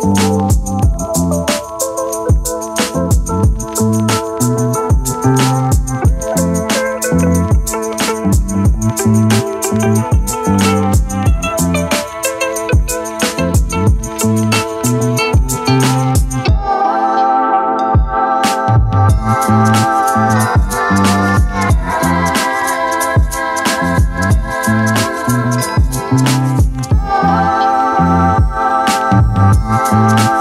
thank you Música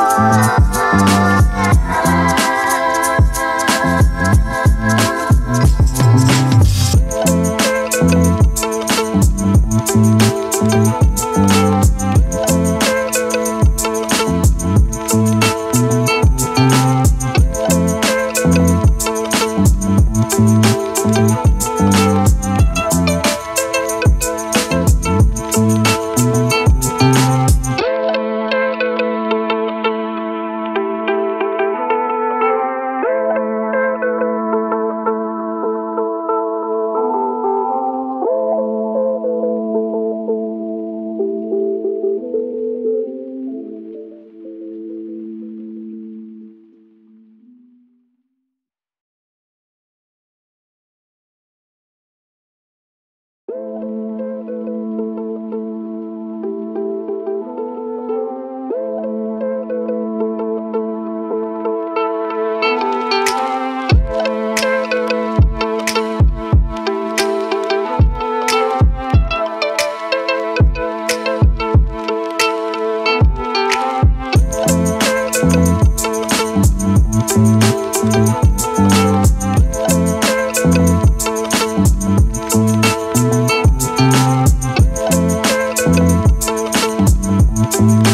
Thank